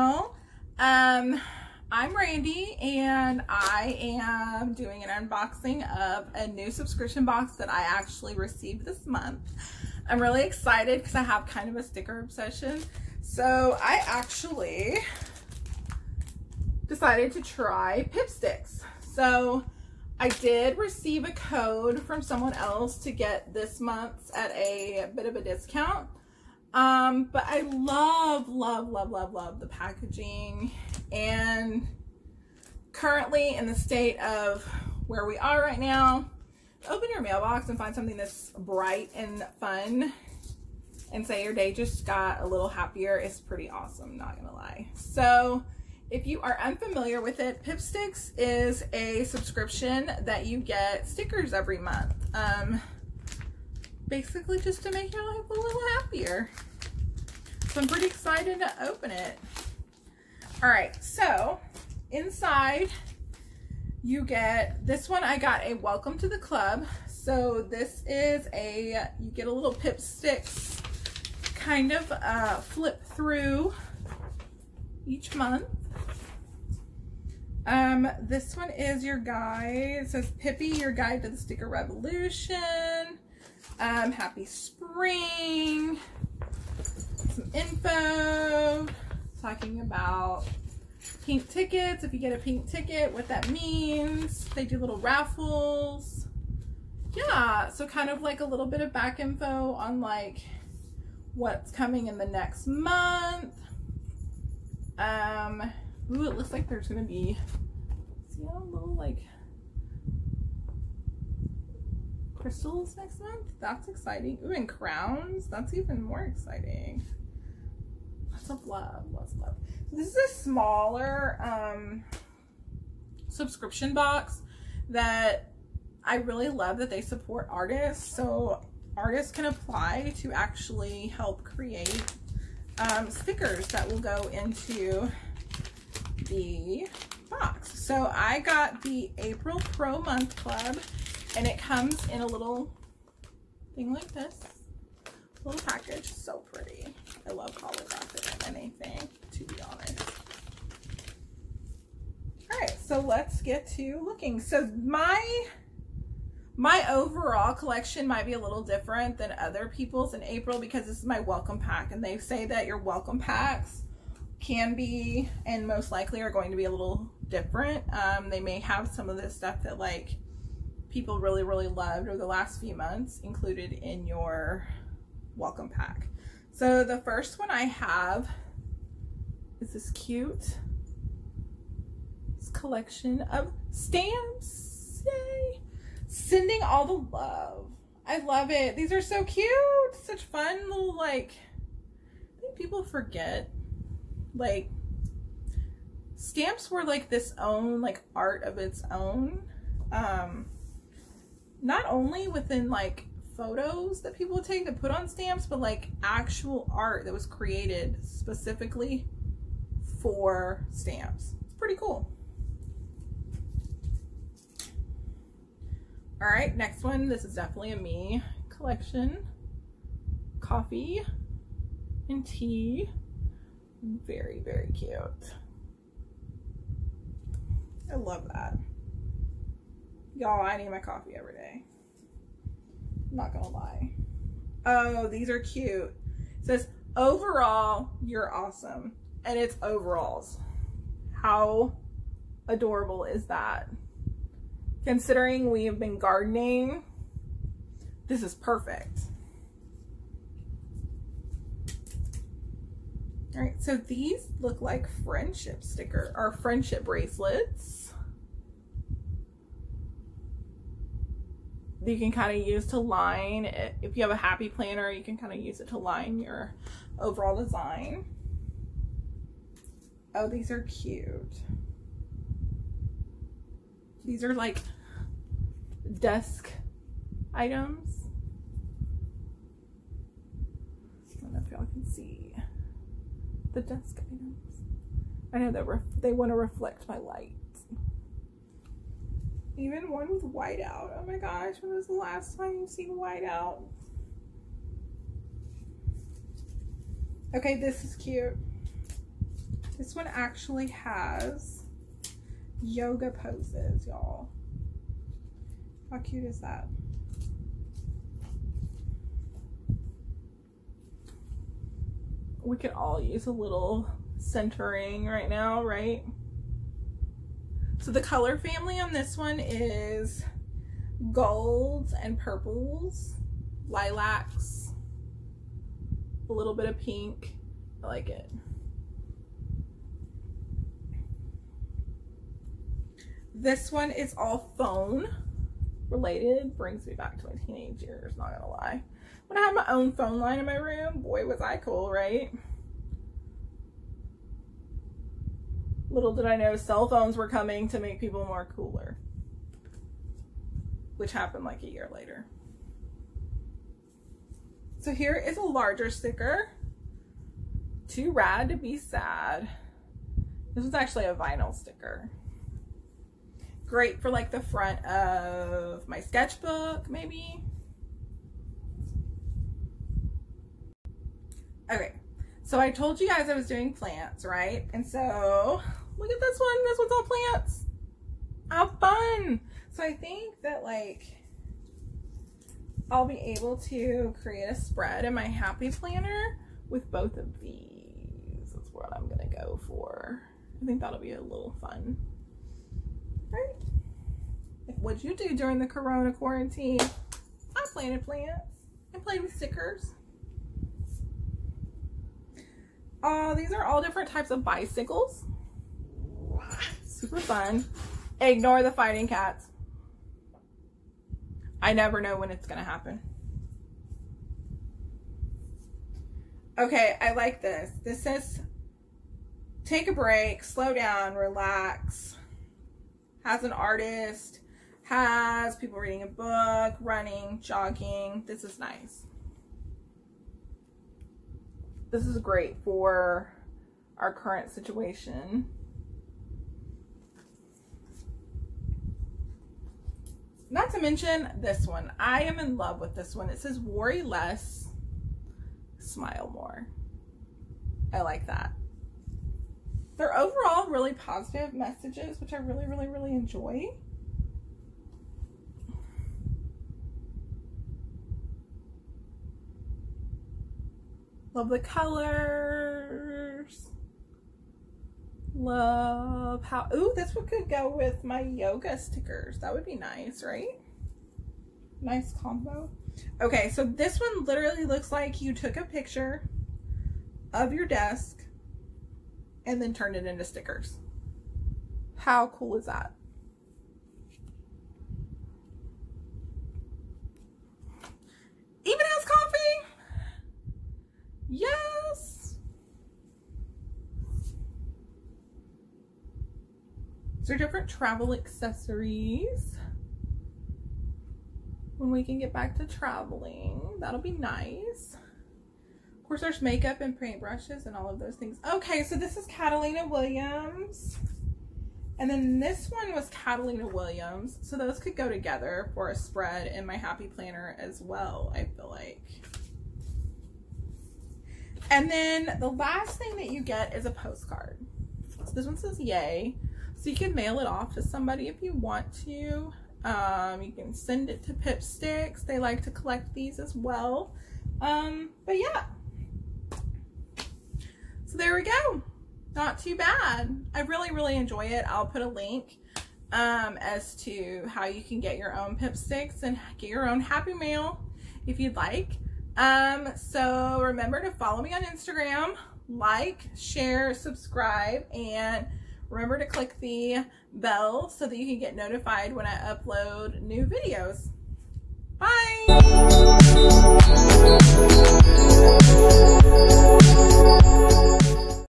channel. Um, I'm Randi and I am doing an unboxing of a new subscription box that I actually received this month. I'm really excited because I have kind of a sticker obsession. So I actually decided to try Pipsticks. So I did receive a code from someone else to get this month's at a bit of a discount. Um, but I love, love, love, love, love the packaging and currently in the state of where we are right now, open your mailbox and find something that's bright and fun and say your day just got a little happier It's pretty awesome, not gonna lie. So if you are unfamiliar with it, Pipsticks is a subscription that you get stickers every month. Um, basically just to make your life a little happier. So I'm pretty excited to open it. All right, so inside you get, this one I got a welcome to the club. So this is a, you get a little pip Pipsticks kind of uh, flip through each month. Um, this one is your guide. It says Pippi, your guide to the sticker revolution. Um, happy spring. Some info talking about pink tickets. If you get a pink ticket, what that means. They do little raffles. Yeah, so kind of like a little bit of back info on like what's coming in the next month. Um, ooh, it looks like there's gonna be, see a little like crystals next month? That's exciting. Ooh, and crowns, that's even more exciting. Lots of love, lots of love. So this is a smaller um, subscription box that I really love that they support artists. So artists can apply to actually help create um, stickers that will go into the box. So I got the April Pro Month Club and it comes in a little thing like this. Little package, so pretty. I love holographic anything, to be honest. All right, so let's get to looking. So my my overall collection might be a little different than other people's in April because this is my welcome pack and they say that your welcome packs can be and most likely are going to be a little different. Um, they may have some of this stuff that like people really, really loved over the last few months included in your welcome pack. So the first one I have is this cute this collection of stamps. Yay! sending all the love. I love it. These are so cute. Such fun little like I think people forget like stamps were like this own like art of its own. Um not only within like photos that people take to put on stamps, but like actual art that was created specifically for stamps. It's pretty cool. All right, next one. This is definitely a me collection. Coffee and tea. Very, very cute. I love that. Y'all, I need my coffee every day. I'm not gonna lie. Oh, these are cute. It says, overall, you're awesome. And it's overalls. How adorable is that? Considering we have been gardening, this is perfect. All right, so these look like friendship sticker or friendship bracelets. You can kind of use to line, if you have a happy planner, you can kind of use it to line your overall design. Oh, these are cute. These are like desk items. I don't know if y'all can see the desk items. I know that they want to reflect my light. Even one with whiteout. Oh my gosh, when was the last time you've seen whiteout? Okay, this is cute. This one actually has yoga poses, y'all. How cute is that? We could all use a little centering right now, right? So the color family on this one is golds and purples, lilacs, a little bit of pink. I like it. This one is all phone related. Brings me back to my teenage years, not gonna lie. When I had my own phone line in my room, boy was I cool, right? Little did I know cell phones were coming to make people more cooler. Which happened like a year later. So here is a larger sticker. Too rad to be sad. This was actually a vinyl sticker. Great for like the front of my sketchbook, maybe. Okay, so I told you guys I was doing plants, right? And so look at this one. This one's all plants. How fun. So I think that like I'll be able to create a spread in my happy planner with both of these. That's what I'm gonna go for. I think that'll be a little fun. Right? What'd you do during the corona quarantine? I planted plants and played with stickers. Uh, these are all different types of bicycles. Super fun. Ignore the fighting cats. I never know when it's going to happen. Okay, I like this. This says take a break, slow down, relax. Has an artist, has people reading a book, running, jogging. This is nice. This is great for our current situation. Not to mention this one. I am in love with this one. It says worry less, smile more. I like that. They're overall really positive messages, which I really, really, really enjoy. Love the colors. Love how, ooh, this one could go with my yoga stickers. That would be nice, right? Nice combo. Okay, so this one literally looks like you took a picture of your desk and then turned it into stickers. How cool is that? Even has coffee? Yes. Are different travel accessories. When we can get back to traveling, that'll be nice. Of course, there's makeup and paintbrushes and all of those things. Okay, so this is Catalina Williams. And then this one was Catalina Williams. So those could go together for a spread in my happy planner as well, I feel like. And then the last thing that you get is a postcard. So this one says yay. So you can mail it off to somebody if you want to. Um, you can send it to Pipsticks. They like to collect these as well. Um, but yeah. So there we go. Not too bad. I really, really enjoy it. I'll put a link um, as to how you can get your own Pipsticks and get your own Happy Mail if you'd like. Um, so remember to follow me on Instagram, like, share, subscribe, and remember to click the bell so that you can get notified when I upload new videos. Bye!